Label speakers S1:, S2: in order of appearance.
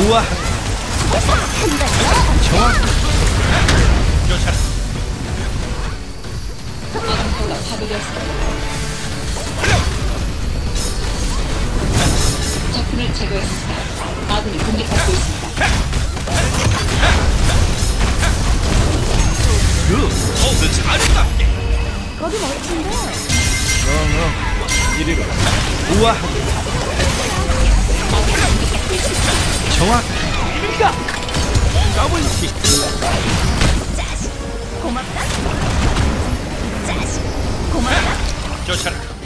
S1: 우와 정확 쫓아라
S2: 아군타워가 파괴되었습니다. 적군을 제거했습니다. 아군이 공격받고 있습니다.
S1: 그 모두 잘했다
S3: 거기 멋진데.
S1: 어 어 이리로 우와 정확 가 더블킥
S3: 고맙다. 짜식. 고맙다.
S1: 쫓아라